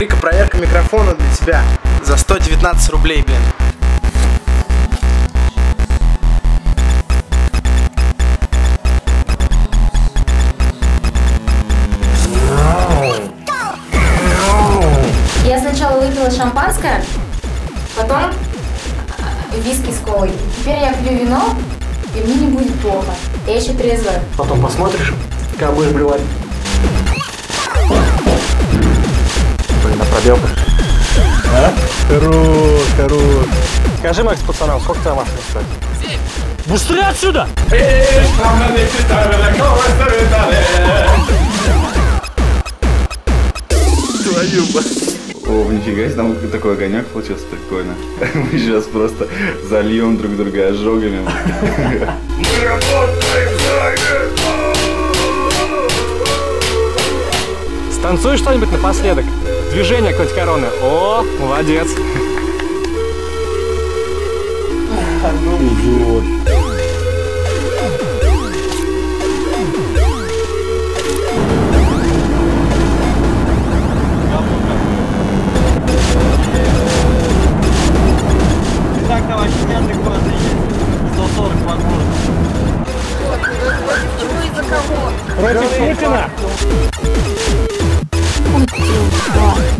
Смотри-ка, проверка микрофона для тебя за 119 рублей, блин. Я сначала выпила шампанское, потом э, виски с колой. Теперь я пью вино, и мне не будет плохо. Я еще трезвая. Потом посмотришь, когда будешь блевать. Блин, а? Хорош, хорош. Скажи, Макс, пацанам, сколько твоя машина стоит? Быстрее отсюда! Твою О, нифига себе, там такой огонек получился прикольно. Мы сейчас просто зальем друг друга ожогами. Мы работаем Станцуй что-нибудь напоследок. Движение какой-нибудь короны. О, молодец. Идиот. Так, товарищ, у меня приклады есть. 140 по городу. Против Путина. One, two, one.